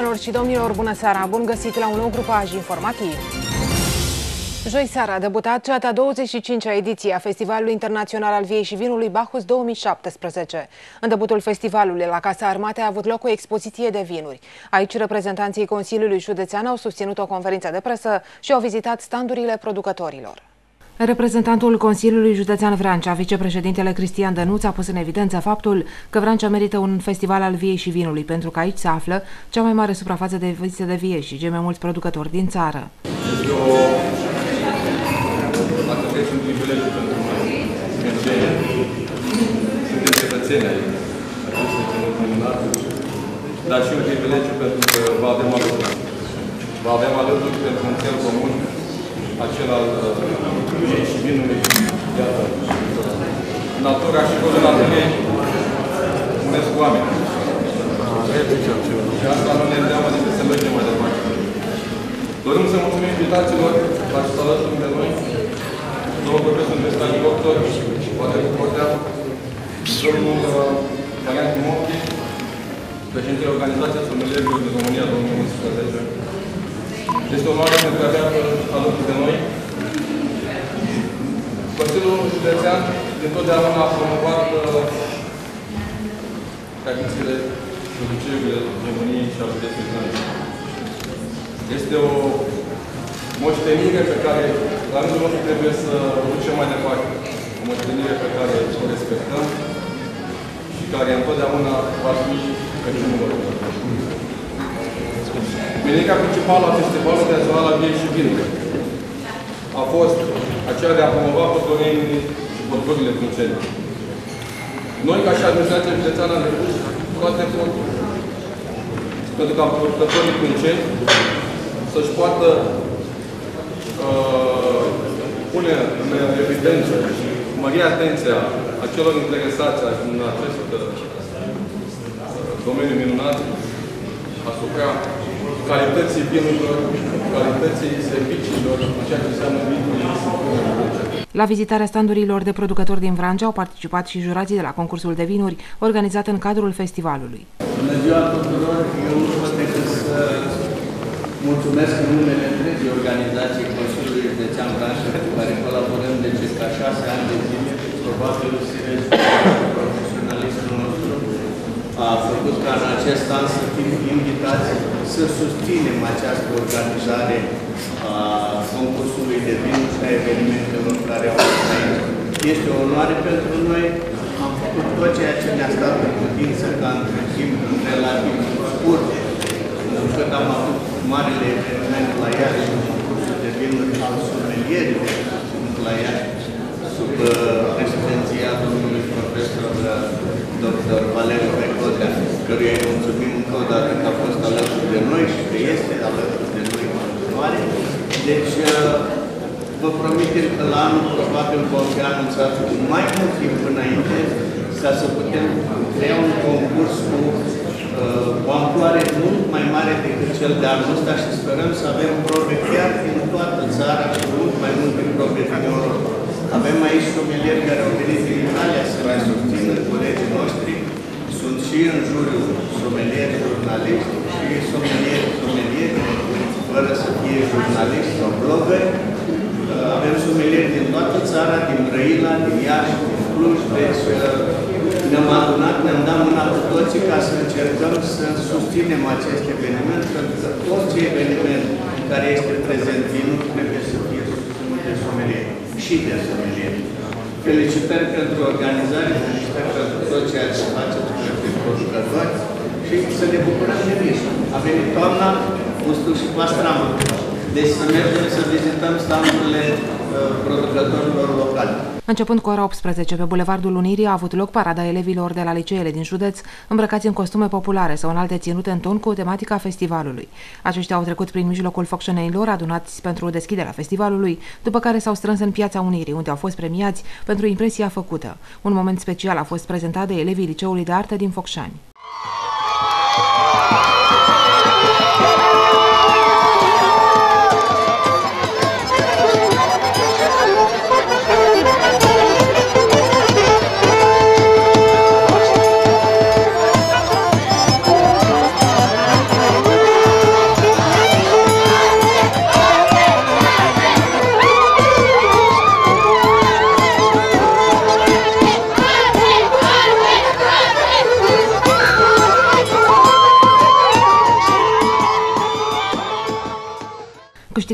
Doamnelor și domnilor, bună seara! Bun găsit la un nou grupaj informativ! Joi seara a debutat cea de-a 25-a ediție a Festivalului Internațional al Viei și Vinului Bacchus 2017. În debutul festivalului la Casa Armatei a avut loc o expoziție de vinuri. Aici reprezentanții Consiliului Județean au susținut o conferință de presă și au vizitat standurile producătorilor. Reprezentantul Consiliului Județean Vrancea, vicepreședintele Cristian Dănuț, a pus în evidență faptul că Vrancea merită un festival al viei și vinului, pentru că aici se află cea mai mare suprafață de vițe de vie și cei mai mulți producători din țară. Este o atât un privilegiu pentru noi, pentru ce suntem cetățeni ai acestui ținut minunat, dar și un privilegiu pentru că vă avem alături. Vă avem alături pentru un cel comun, acela al viei și vinului. Iată, natura și rolul naturii unesc oameni. Și asta nu ne îndeamnă decât să mergem mai departe. Dorim să mulțumim invitațiilor la și alături de noi, domnul profesor universitar doctor, Valeriu Cortea, domnul Marian Timochi, președintele Organizației Sommelierilor din România 2011. Este o onoare pentru că avea alături de noi. Consiliul Județean dintotdeauna a promovat tradițiile și obiceiurile României și a județului Târgu. Este o moștenire pe care, la rândul nostru, trebuie să o ducem mai departe. O moștenire pe care o respectăm și care întotdeauna va fi Crăciunul nostru. Menica principală a Festivalului Național al Viei și Vinului a fost aceea de a promova păstorenii și păstorile crânceni. Noi, ca și administrația județeană, am depus toate eforturile pentru ca producătorii crânceni să-și poată uh, pune în evidență și mări atenția acelor interesați în acest uh, domeniu minunat asupra calității vinurilor, calității serviciilor, ceea ce înseamnă vinurile la vizitarea standurilor de producători din Vrancea au participat și jurații de la concursul de vinuri organizat în cadrul festivalului. Bună ziua tuturor! Eu nu pot decât să mulțumesc în numele întregii organizații Consiliului Județean Vrancea, cu care colaborăm de circa șase ani de zile. Probabil profesionalistul nostru a făcut ca în acest an să fim invitați să susținem această organizare a concursului de vin și a evenimentelor care au fost aici. Este o onoare pentru noi. Am făcut tot ceea ce ne-a stat în putință ca între timp relativ scurt, încât am avut marele eveniment la Iași, concursul de vinuri al somelierilor la Iași, sub uh, președinția domnului profesor uh, dr. Valeriu Becodea, căruia îi mulțumim încă o dată că a fost alături de noi și că este alături de noi în continuare. Deci, uh, vă promitem că la anul probabil vom fi anunțat cu mai mult timp înainte ca să putem crea un concurs cu uh, o amploare mult mai mare decât cel de anul ăsta și sperăm să avem probe chiar din toată țara și mult mai multe probe din Europa. Avem aici somelieri care au venit din Italia să ne susțină colegii noștri. Sunt și în juriul somelieri jurnaliști și somelieri somelieri, fără să fie jurnaliști sau blogger. Avem somelieri din toată țara, din Brăila, din Iași, din Cluj, deci ne-am adunat, ne-am dat mâna cu toții ca să încercăm să susținem acest eveniment, pentru că orice eveniment în care este prezent vinul trebuie să fie susținut de somelieri și de somelieri. Felicitări pentru organizare, felicitări pentru tot ceea ce faceți pentru producători și să ne bucurăm de vin. A venit toamna, gustul și pastramă. Deci să mergem să vizităm standurile producătorilor locali. Începând cu ora 18, pe Bulevardul Unirii a avut loc parada elevilor de la liceele din județ, îmbrăcați în costume populare sau în alte ținute în ton cu tematica festivalului. Aceștia au trecut prin mijlocul focșăneilor adunați pentru deschiderea festivalului, după care s-au strâns în Piața Unirii, unde au fost premiați pentru impresia făcută. Un moment special a fost prezentat de elevii Liceului de Artă din Focșani.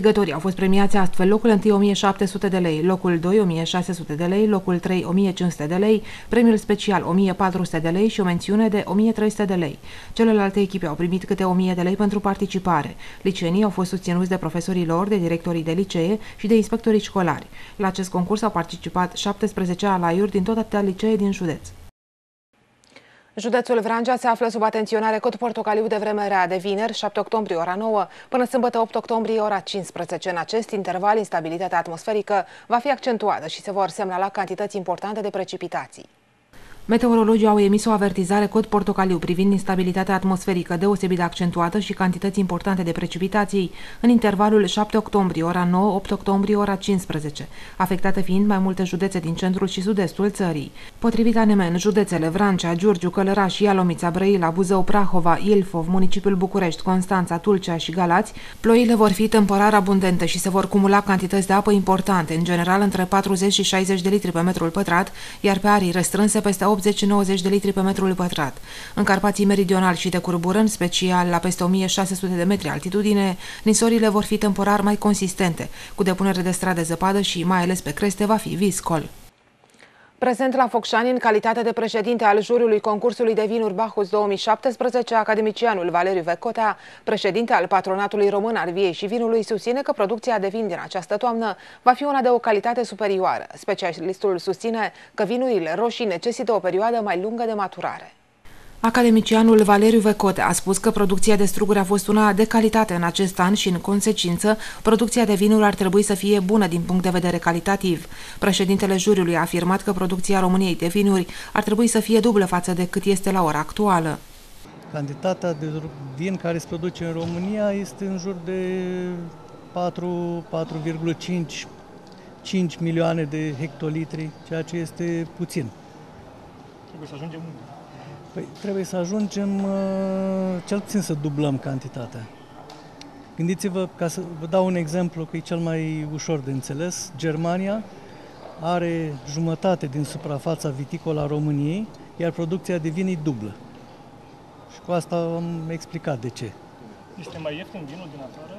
Câștigătorii au fost premiați astfel locul 1 1700 de lei, locul 2 1600 de lei, locul 3 1500 de lei, premiul special 1400 de lei și o mențiune de 1300 de lei. Celelalte echipe au primit câte 1000 de lei pentru participare. Liceenii au fost susținuți de profesorii lor, de directorii de licee și de inspectorii școlari. La acest concurs au participat 17 alaiuri din tot atâtea licee din județ. Județul Vrancea se află sub atenționare cod portocaliu de vreme rea de vineri, 7 octombrie, ora 9, până sâmbătă 8 octombrie, ora 15. În acest interval, instabilitatea atmosferică va fi accentuată și se vor semnala cantități importante de precipitații. Meteorologii au emis o avertizare cod portocaliu privind instabilitatea atmosferică deosebit de accentuată și cantități importante de precipitații în intervalul 7 octombrie, ora 9, 8 octombrie, ora 15, afectate fiind mai multe județe din centrul și sud-estul țării. Potrivit ANMN, județele Vrancea, Giurgiu, Călăraș, Ialomița, Brăila, Buzău, Prahova, Ilfov, municipiul București, Constanța, Tulcea și Galați, ploile vor fi temporar abundente și se vor cumula cantități de apă importante, în general între 40 și 60 de litri pe metrul pătrat, iar pe arii restrânse peste 80-90 de litri pe metrul pătrat. În Carpații Meridional și de curbură, în special la peste 1600 de metri altitudine, nisorile vor fi temporar mai consistente, cu depunere de stradă zăpadă și, mai ales pe creste, va fi viscol. Prezent la Focșani, în calitate de președinte al juriului concursului de vinuri Bacchus 2017, academicianul Valeriu Vecotea, președinte al patronatului român al viei și vinului, susține că producția de vin din această toamnă va fi una de o calitate superioară. Specialistul susține că vinurile roșii necesită o perioadă mai lungă de maturare. Academicianul Valeriu Vecote a spus că producția de struguri a fost una de calitate în acest an și, în consecință, producția de vinuri ar trebui să fie bună din punct de vedere calitativ. Președintele juriului a afirmat că producția României de vinuri ar trebui să fie dublă față de cât este la ora actuală. Cantitatea de vin care se produce în România este în jur de 4,5 5 milioane de hectolitri, ceea ce este puțin. Trebuie să ajungem unde? Păi trebuie să ajungem uh, cel puțin să dublăm cantitatea. Gândiți-vă, ca să vă dau un exemplu că e cel mai ușor de înțeles, Germania are jumătate din suprafața viticolă a României, iar producția de vin e dublă. Și cu asta am explicat de ce. Este mai ieftin vinul din afară?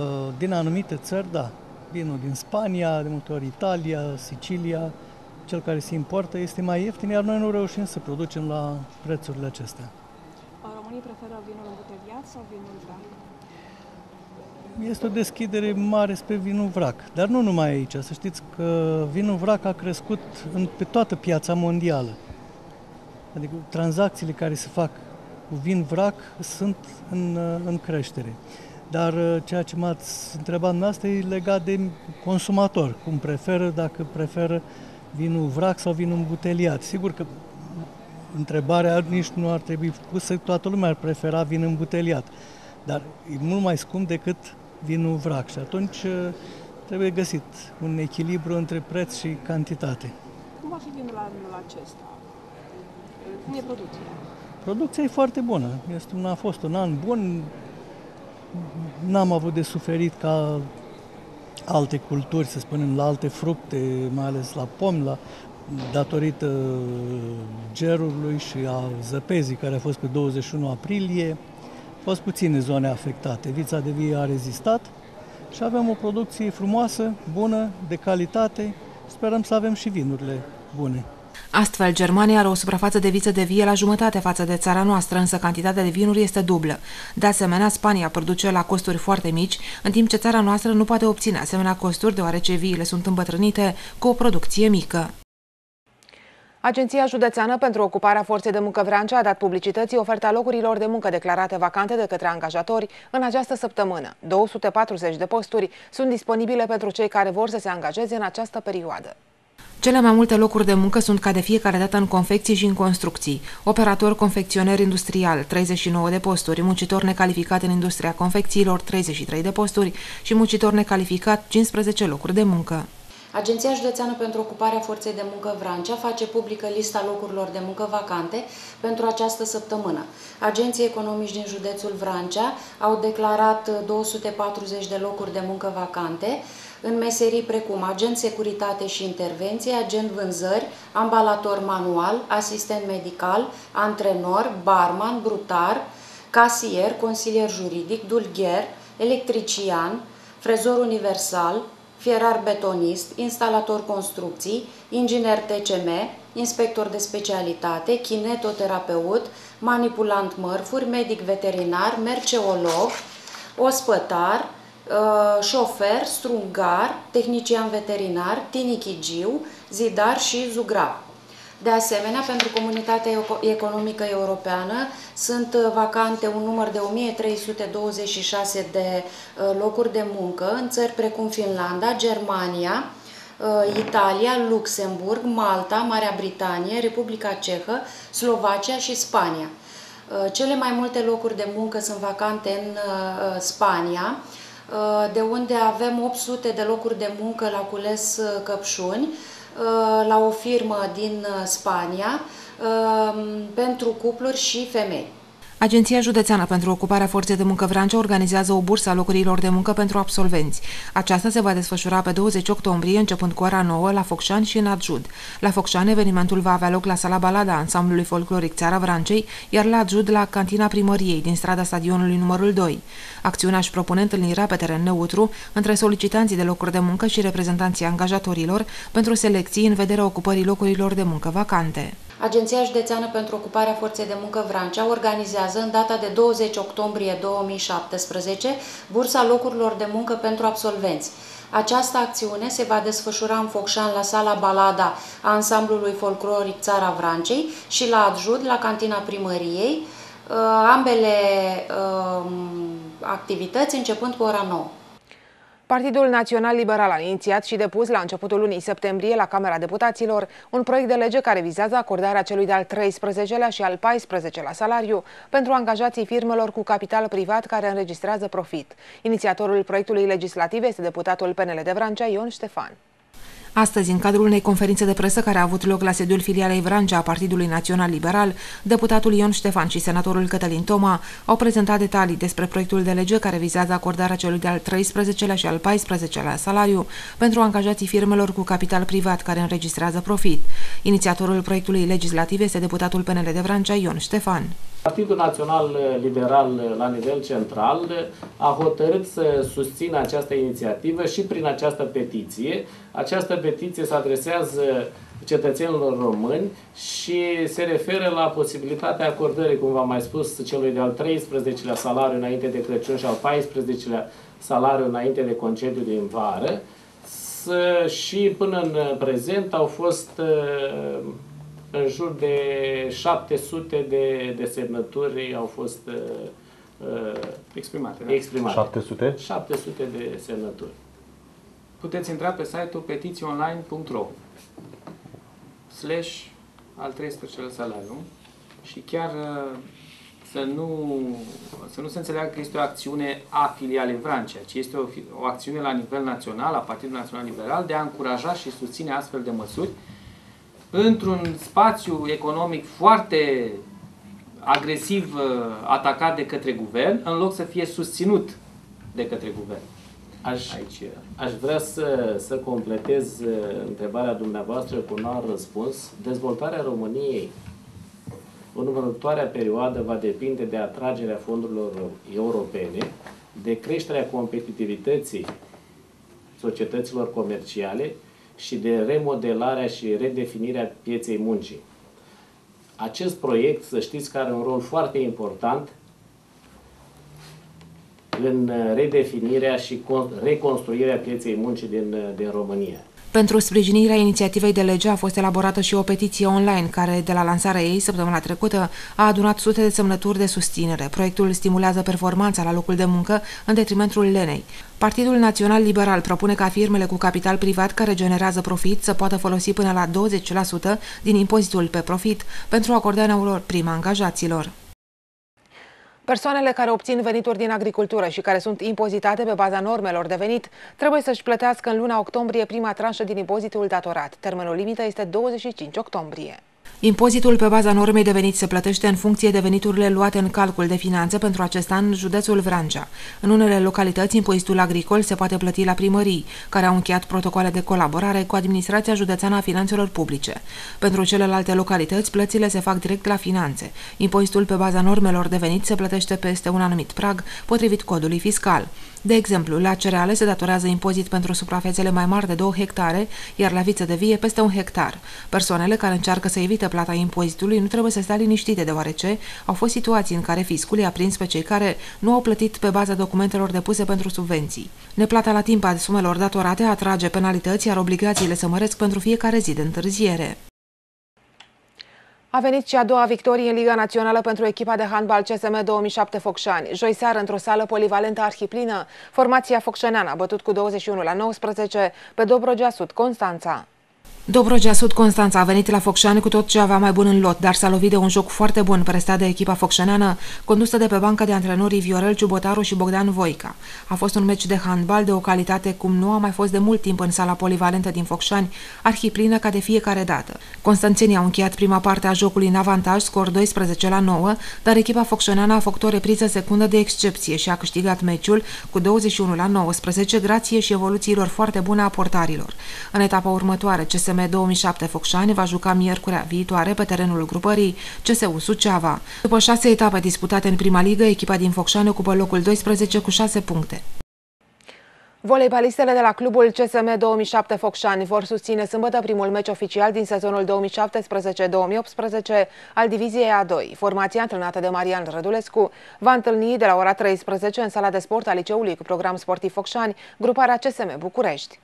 Uh, din anumite țări, da. Vinul din Spania, de multe ori Italia, Sicilia, cel care se importă este mai ieftin, iar noi nu reușim să producem la prețurile acestea. Românii preferă vinul îmbuteliat sau vinul vrac? Este o deschidere mare spre vinul vrac, dar nu numai aici. Să știți că vinul vrac a crescut în, pe toată piața mondială. Adică tranzacțiile care se fac cu vin vrac sunt în, în creștere. Dar ceea ce m-ați întrebat noastră e legat de consumator, cum preferă, dacă preferă vinul vrac sau vinul îmbuteliat. Sigur că întrebarea nici nu ar trebui pusă, toată lumea ar prefera vin îmbuteliat, dar e mult mai scump decât vinul vrac și atunci uh, trebuie găsit un echilibru între preț și cantitate. Cum va fi vinul la anul acesta? Cum e producția? Producția e foarte bună. Este un, a fost un an bun. N-am avut de suferit ca alte culturi, să spunem, la alte fructe, mai ales la pom, la, datorită gerului și a zăpezii care a fost pe 21 aprilie. Au fost puține zone afectate. Vița de vie a rezistat și avem o producție frumoasă, bună, de calitate. Sperăm să avem și vinurile bune. Astfel, Germania are o suprafață de viță de vie la jumătate față de țara noastră, însă cantitatea de vinuri este dublă. De asemenea, Spania produce la costuri foarte mici, în timp ce țara noastră nu poate obține asemenea costuri, deoarece viile sunt îmbătrânite cu o producție mică. Agenția Județeană pentru Ocuparea Forței de Muncă Vrancea a dat publicității oferta locurilor de muncă declarate vacante de către angajatori în această săptămână. 240 de posturi sunt disponibile pentru cei care vor să se angajeze în această perioadă. Cele mai multe locuri de muncă sunt ca de fiecare dată în confecții și în construcții. Operator confecționer industrial, 39 de posturi, muncitor necalificat în industria confecțiilor, 33 de posturi și muncitor necalificat, 15 locuri de muncă. Agenția Județeană pentru Ocuparea Forței de Muncă Vrancea face publică lista locurilor de muncă vacante pentru această săptămână. Agenții economici din județul Vrancea au declarat 240 de locuri de muncă vacante, în meserii precum agent securitate și intervenție, agent vânzări, ambalator manual, asistent medical, antrenor, barman, brutar, casier, consilier juridic, dulgher, electrician, frezor universal, fierar betonist, instalator construcții, inginer TCM, inspector de specialitate, kinetoterapeut, manipulant mărfuri, medic veterinar, merceolog, ospătar, uh, șofer, strungar, tehnician veterinar, tinichigiu, zidar și zugrav. De asemenea, pentru Comunitatea Economică Europeană sunt uh, vacante un număr de 1326 de uh, locuri de muncă în țări precum Finlanda, Germania, uh, Italia, Luxemburg, Malta, Marea Britanie, Republica Cehă, Slovacia și Spania. Cele mai multe locuri de muncă sunt vacante în Spania, de unde avem 800 de locuri de muncă la Cules Căpșuni, Uh, la o firmă din uh, Spania uh, pentru cupluri și femei. Agenția Județeană pentru Ocuparea Forței de Muncă Vrancea organizează o bursă a locurilor de muncă pentru absolvenți. Aceasta se va desfășura pe 20 octombrie, începând cu ora 9, la Focșani și în Adjud. La Focșani, evenimentul va avea loc la sala Balada a ansamblului folcloric Țara Vrancei, iar la Adjud la cantina primăriei din strada stadionului numărul 2. Acțiunea își propune întâlnirea pe teren neutru între solicitanții de locuri de muncă și reprezentanții angajatorilor pentru selecții în vederea ocupării locurilor de muncă vacante. Agenția Județeană pentru Ocuparea Forței de Muncă Vrancea organizează în data de 20 octombrie 2017 bursa locurilor de muncă pentru absolvenți. Această acțiune se va desfășura în Focșan la sala Balada a ansamblului folcloric Țara Vrancei și la Adjud, la cantina primăriei, uh, ambele uh, activități începând cu ora 9. Partidul Național Liberal a inițiat și depus la începutul lunii septembrie la Camera Deputaților un proiect de lege care vizează acordarea celui de-al 13-lea și al 14-lea salariu pentru angajații firmelor cu capital privat care înregistrează profit. Inițiatorul proiectului legislativ este deputatul PNL de Vrancea Ion Ștefan. Astăzi, în cadrul unei conferințe de presă care a avut loc la sediul filialei Vrancea a Partidului Național Liberal, deputatul Ion Ștefan și senatorul Cătălin Toma au prezentat detalii despre proiectul de lege care vizează acordarea celui de-al 13-lea și al 14-lea salariu pentru angajații firmelor cu capital privat care înregistrează profit. Inițiatorul proiectului legislativ este deputatul PNL de Vrancea Ion Ștefan. Partidul Național Liberal la nivel central a hotărât să susțină această inițiativă și prin această petiție. Această petiție se adresează cetățenilor români și se referă la posibilitatea acordării, cum v-am mai spus, celui de-al 13-lea salariu înainte de Crăciun și al 14-lea salariu înainte de concediu din vară. Și până în prezent au fost în jur de 700 de, de semnături au fost uh, uh exprimate. Da? exprimate. 700? 700 de semnături. Puteți intra pe site-ul petiționline.ro slash al 13 salariu și chiar uh, să nu, să nu se înțeleagă că este o acțiune a filialei Vrancea, ci este o, o acțiune la nivel național, a Partidului Național Liberal, de a încuraja și susține astfel de măsuri într-un spațiu economic foarte agresiv uh, atacat de către guvern, în loc să fie susținut de către guvern. Aș, Aici. aș vrea să, să completez uh, întrebarea dumneavoastră cu un alt răspuns. Dezvoltarea României în următoarea perioadă va depinde de atragerea fondurilor europene, de creșterea competitivității societăților comerciale și de remodelarea și redefinirea pieței muncii. Acest proiect, să știți că are un rol foarte important în redefinirea și reconstruirea pieței muncii din, din România. Pentru sprijinirea inițiativei de lege a fost elaborată și o petiție online care, de la lansarea ei săptămâna trecută, a adunat sute de semnături de susținere. Proiectul stimulează performanța la locul de muncă în detrimentul lenei. Partidul Național Liberal propune ca firmele cu capital privat care generează profit să poată folosi până la 20% din impozitul pe profit pentru acordarea unor prima angajaților. Persoanele care obțin venituri din agricultură și care sunt impozitate pe baza normelor de venit trebuie să-și plătească în luna octombrie prima tranșă din impozitul datorat. Termenul limită este 25 octombrie. Impozitul pe baza normei de venit se plătește în funcție de veniturile luate în calcul de finanțe pentru acest an în județul Vrancea. În unele localități, impozitul agricol se poate plăti la primării, care au încheiat protocoale de colaborare cu Administrația Județeană a Finanțelor Publice. Pentru celelalte localități, plățile se fac direct la finanțe. Impozitul pe baza normelor de venit se plătește peste un anumit prag, potrivit codului fiscal. De exemplu, la cereale se datorează impozit pentru suprafețele mai mari de 2 hectare, iar la viță de vie peste un hectar. Persoanele care încearcă să evite plata impozitului nu trebuie să stea liniștite, deoarece au fost situații în care fiscul i-a prins pe cei care nu au plătit pe baza documentelor depuse pentru subvenții. Neplata la timp a sumelor datorate atrage penalități, iar obligațiile să măresc pentru fiecare zi de întârziere. A venit și a doua victorie în Liga Națională pentru echipa de handbal CSM 2007 Focșani. Joi seară, într-o sală polivalentă arhiplină, formația focșăneană a bătut cu 21 la 19 pe Dobrogea Sud Constanța. Dobrogea Sud Constanța a venit la Focșani cu tot ce avea mai bun în lot, dar s-a lovit de un joc foarte bun prestat de echipa focșaneană, condusă de pe banca de antrenorii Viorel Ciubotaru și Bogdan Voica. A fost un meci de handbal de o calitate cum nu a mai fost de mult timp în sala polivalentă din Focșani, arhiplină ca de fiecare dată. Constanțenii au încheiat prima parte a jocului în avantaj, scor 12 la 9, dar echipa focșaneană a făcut o repriză secundă de excepție și a câștigat meciul cu 21 la 19, grație și evoluțiilor foarte bune a portarilor. În etapa următoare, CSM CSM 2007 Focșani va juca miercurea viitoare pe terenul grupării CSU Suceava. După șase etape disputate în prima ligă, echipa din Focșani ocupă locul 12 cu 6 puncte. Voleibalistele de la clubul CSM 2007 Focșani vor susține sâmbătă primul meci oficial din sezonul 2017-2018 al diviziei A2. Formația antrenată de Marian Rădulescu va întâlni de la ora 13 în sala de sport a liceului cu program sportiv Focșani, gruparea CSM București.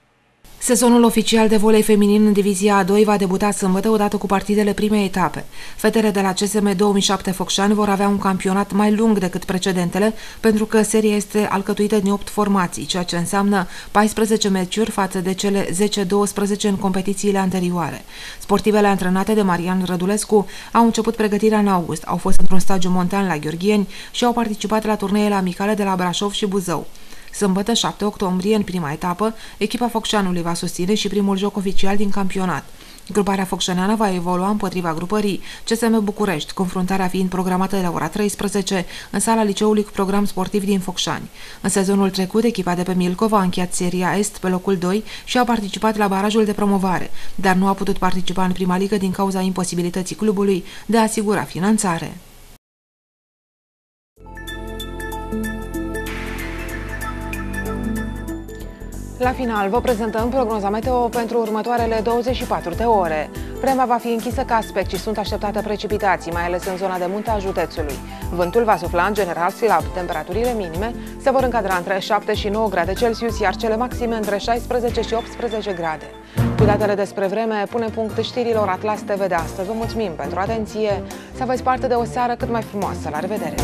Sezonul oficial de volei feminin în divizia A2 va debuta sâmbătă odată cu partidele primei etape. Fetele de la CSM 2007 Focșani vor avea un campionat mai lung decât precedentele, pentru că seria este alcătuită din 8 formații, ceea ce înseamnă 14 meciuri față de cele 10-12 în competițiile anterioare. Sportivele antrenate de Marian Rădulescu au început pregătirea în august, au fost într-un stagiu montan la Gheorgheni și au participat la turneele amicale de la Brașov și Buzău. Sâmbătă 7 octombrie, în prima etapă, echipa Focșanului va susține și primul joc oficial din campionat. Gruparea focșaneană va evolua împotriva grupării CSM București, confruntarea fiind programată de la ora 13 în sala liceului cu program sportiv din Focșani. În sezonul trecut, echipa de pe Milcova a încheiat seria Est pe locul 2 și a participat la barajul de promovare, dar nu a putut participa în prima ligă din cauza imposibilității clubului de a asigura finanțare. La final, vă prezentăm prognoza meteo pentru următoarele 24 de ore. Vremea va fi închisă ca aspect și sunt așteptate precipitații, mai ales în zona de munte a județului. Vântul va sufla în general slab. Temperaturile minime se vor încadra între 7 și 9 grade Celsius, iar cele maxime între 16 și 18 grade. Cu datele despre vreme, pune punct știrilor Atlas TV de astăzi. Vă mulțumim pentru atenție, să aveți parte de o seară cât mai frumoasă. La revedere!